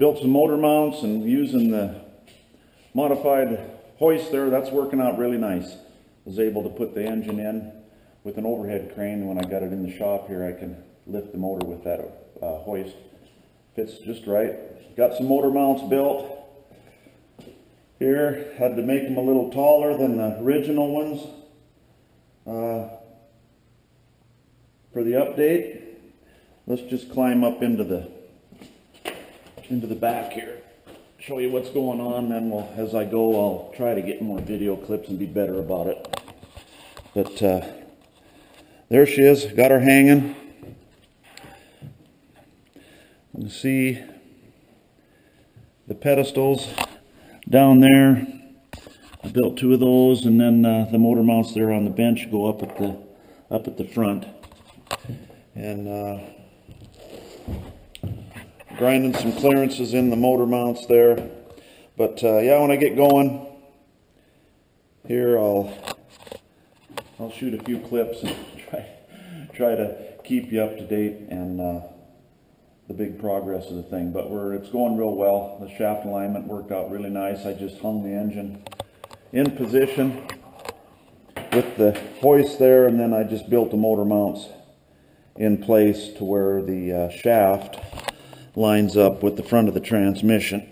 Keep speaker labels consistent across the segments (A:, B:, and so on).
A: built some motor mounts and using the modified hoist there, that's working out really nice. Was able to put the engine in with an overhead crane. When I got it in the shop here, I can lift the motor with that uh, hoist. Fits just right. Got some motor mounts built. Here, had to make them a little taller than the original ones uh, for the update. Let's just climb up into the into the back here show you what's going on. Then we'll, as I go, I'll try to get more video clips and be better about it. But uh, there she is. Got her hanging. You can see the pedestals down there. I built two of those, and then uh, the motor mounts there on the bench go up at the up at the front. And uh, grinding some clearances in the motor mounts there. But uh, yeah, when I get going here, I'll I'll shoot a few clips and try try to keep you up to date and uh, the big progress of the thing. But we're it's going real well. The shaft alignment worked out really nice. I just hung the engine in position with the hoist there, and then I just built the motor mounts in place to where the uh, shaft lines up with the front of the transmission.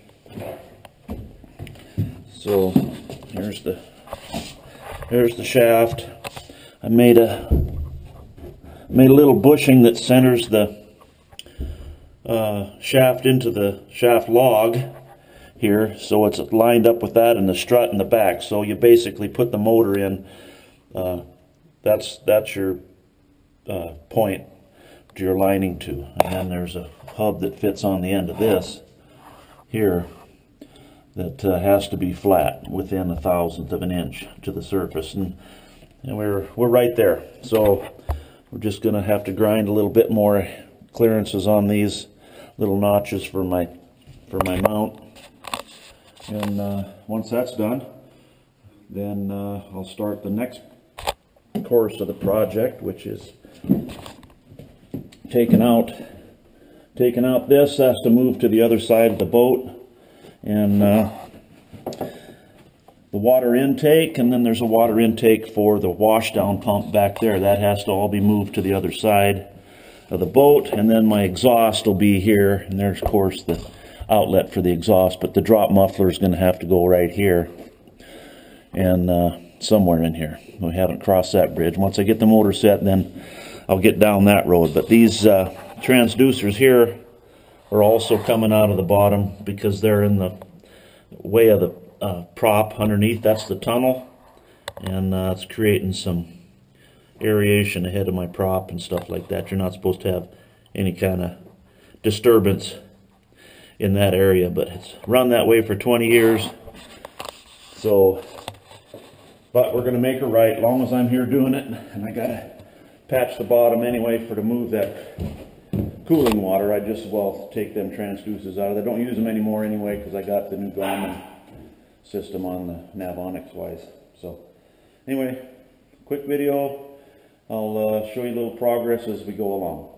A: So here's the here's the shaft. I made a made a little bushing that centers the uh, shaft into the shaft log here so it's lined up with that and the strut in the back so you basically put the motor in uh, that's that's your uh, point you're lining to. And then there's a hub that fits on the end of this here that uh, has to be flat within a thousandth of an inch to the surface. And, and we're we're right there. So we're just gonna have to grind a little bit more clearances on these little notches for my for my mount. And uh, once that's done then uh, I'll start the next course of the project which is taking out taking out this has to move to the other side of the boat. And uh, the water intake and then there's a water intake for the washdown pump back there. That has to all be moved to the other side of the boat and then my exhaust will be here. And there's of course the outlet for the exhaust but the drop muffler is going to have to go right here and uh, somewhere in here. We haven't crossed that bridge. Once I get the motor set then I'll get down that road but these uh, transducers here are also coming out of the bottom because they're in the way of the uh, prop underneath. That's the tunnel. And uh, it's creating some aeration ahead of my prop and stuff like that. You're not supposed to have any kind of disturbance in that area, but it's run that way for 20 years. So, but we're going to make it right as long as I'm here doing it. And I got to patch the bottom anyway for to move that cooling water, I just as well take them transducers out. I don't use them anymore anyway because I got the new Garmin system on the Navionics wise. So anyway, quick video. I'll uh, show you a little progress as we go along.